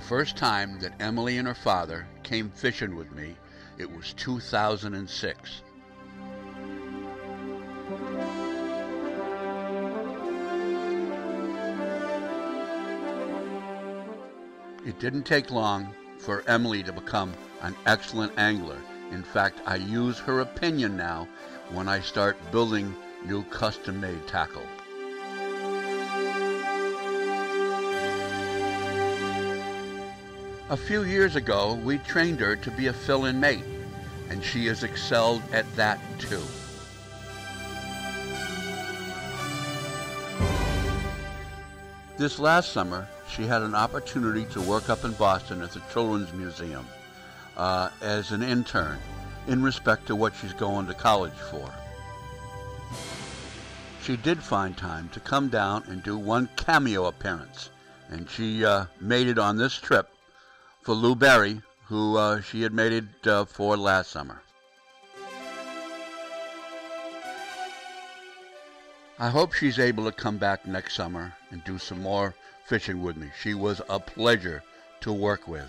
first time that Emily and her father came fishing with me, it was 2006. It didn't take long for Emily to become an excellent angler. In fact, I use her opinion now when I start building new custom-made tackle. A few years ago, we trained her to be a fill-in mate, and she has excelled at that too. This last summer, she had an opportunity to work up in Boston at the Children's Museum uh, as an intern in respect to what she's going to college for. She did find time to come down and do one cameo appearance, and she uh, made it on this trip for Lou Berry, who uh, she had made it uh, for last summer. I hope she's able to come back next summer and do some more fishing with me. She was a pleasure to work with.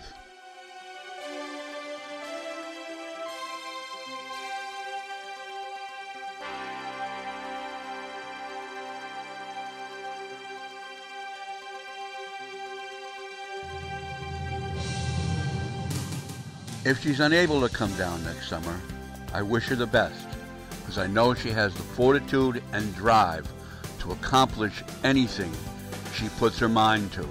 If she's unable to come down next summer, I wish her the best, because I know she has the fortitude and drive to accomplish anything she puts her mind to.